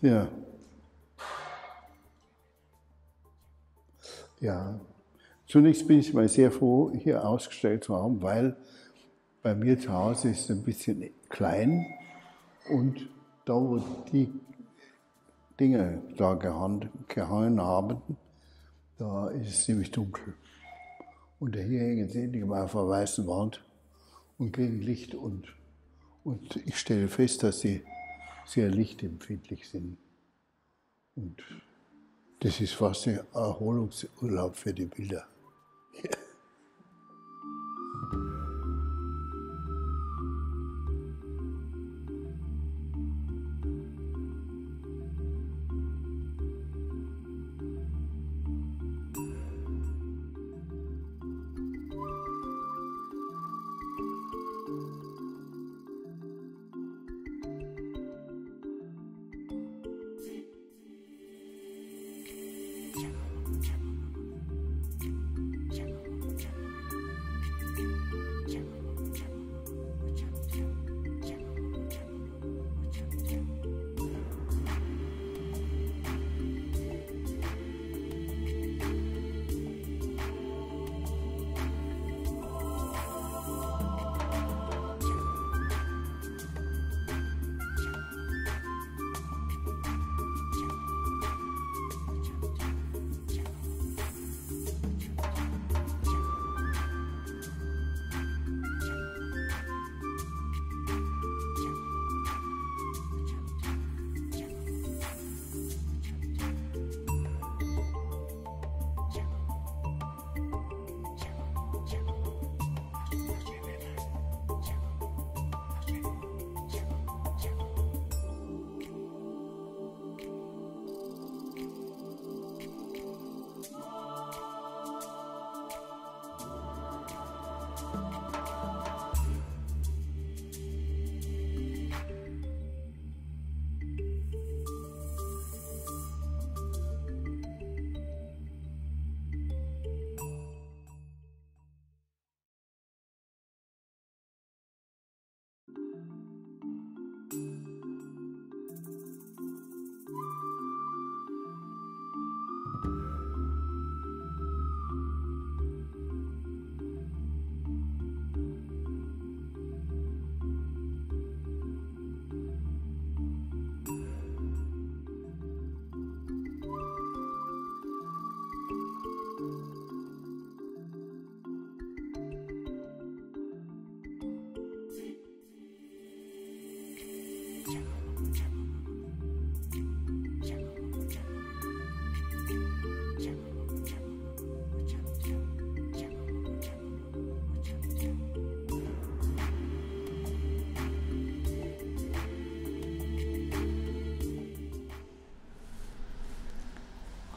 Ja. Ja. Zunächst bin ich mal sehr froh, hier ausgestellt zu haben, weil bei mir zu Hause ist es ein bisschen klein und da, wo die Dinge da gehangen haben, da ist es ziemlich dunkel. Und hier hängen sie endlich mal auf einer weißen Wand und kriegen Licht und, und ich stelle fest, dass sie sehr lichtempfindlich sind. Und das ist fast ein Erholungsurlaub für die Bilder.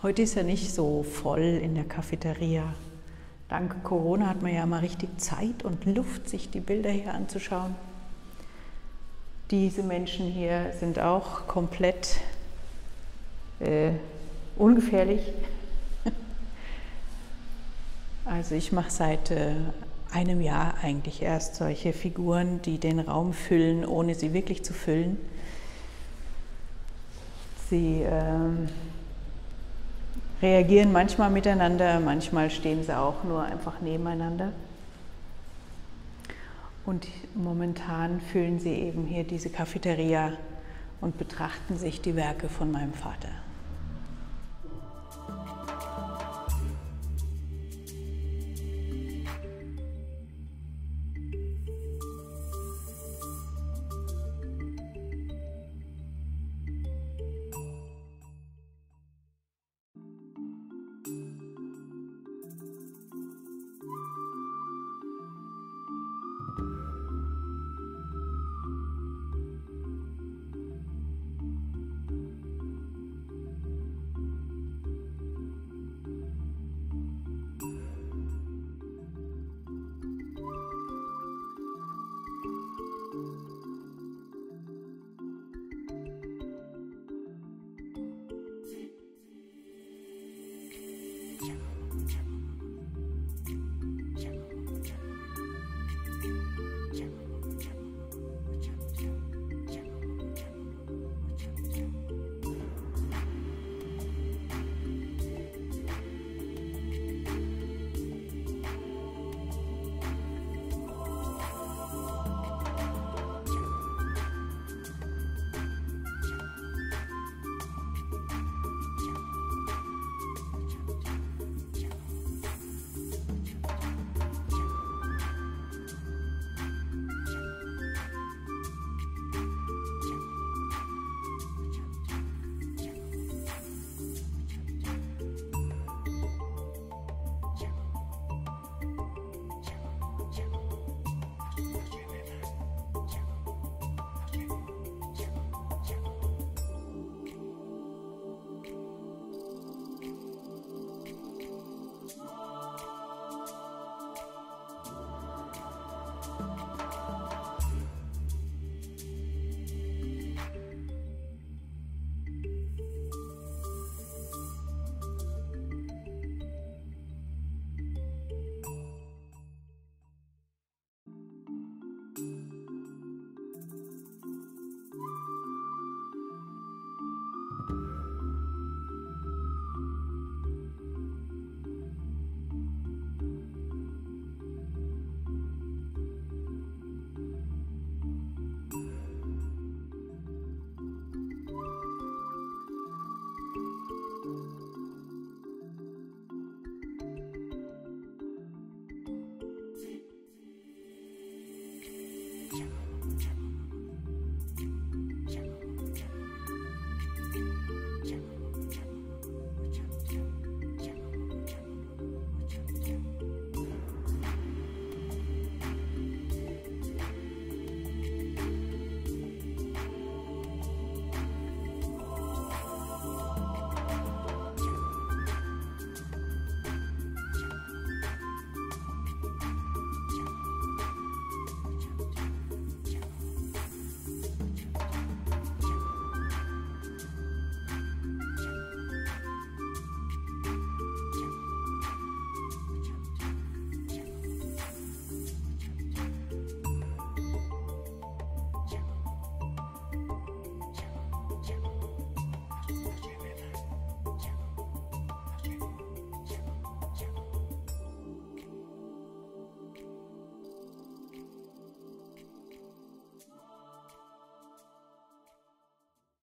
Heute ist ja nicht so voll in der Cafeteria. Dank Corona hat man ja mal richtig Zeit und Luft, sich die Bilder hier anzuschauen. Diese Menschen hier sind auch komplett äh, ungefährlich. Also ich mache seit äh, einem Jahr eigentlich erst solche Figuren, die den Raum füllen, ohne sie wirklich zu füllen. Sie ähm, reagieren manchmal miteinander, manchmal stehen sie auch nur einfach nebeneinander. Und momentan füllen sie eben hier diese Cafeteria und betrachten sich die Werke von meinem Vater.